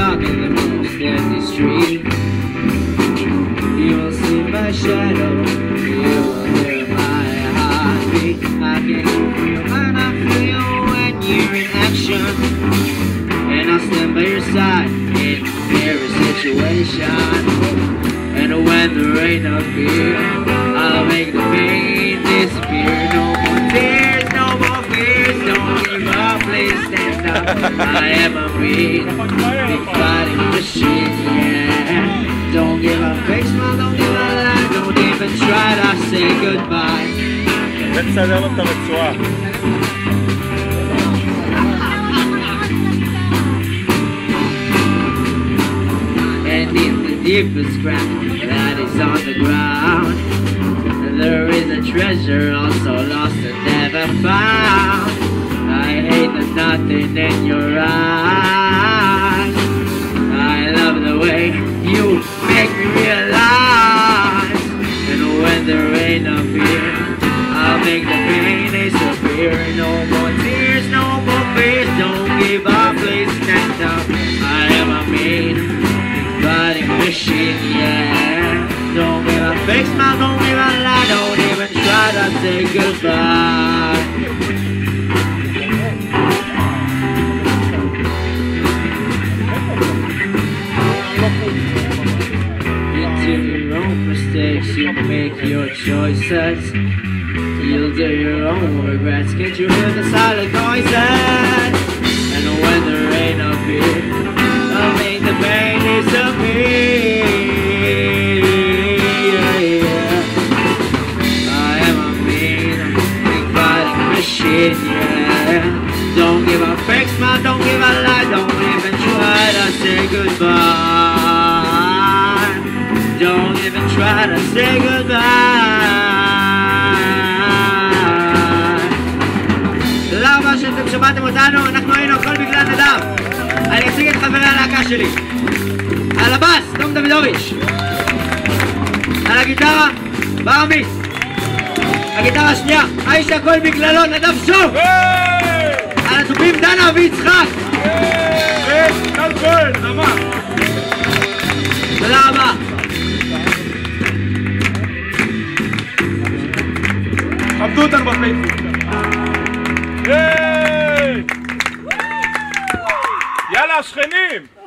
o'clock in the most in street. You'll see my shadow, you'll hear my heartbeat. I can feel and I feel when you're in action. And I'll stand by your side in every situation. And when the rain appears, I'll make the pain disappear no more. I am a real big fighting machine, yeah. Don't give up, fake smile, don't give a lie. Don't even try to say goodbye. ותסדר לו את הרצועה. And in the deepest crack that is on the ground, there is a treasure also lost and never found. Nothing in your eyes. I love the way you make me realize. And when there ain't no fear, I'll make the pain disappear. No more tears, no more fears. Don't give up, please stand up. I am a mean fighting machine, yeah. Don't give a fake smile, don't give a lie, don't even try to say goodbye. You make your choices. You'll do your own regrets. Can't you hear the silent noises? And when the rain fear, I'll make the pain disappear. I am a mean, big fighting machine, yeah. Don't give a fake smile, don't give a lie, don't even try to say goodbye. To say goodbye. תודה רבה שאתם שמעתם אותנו, אנחנו היינו הכל בגלל נדב. אני אציג את חברי הלהקה שלי. על הבאס, תום דוידוביץ'. על הגיטרה, בר עמית. הגיטרה השנייה, האיש שהכל בגללו, נדב שוב. על התופים דנה ויצחק. טל כהן, נמה. כבדו אותנו בפייסבוק. יאללה, השכנים!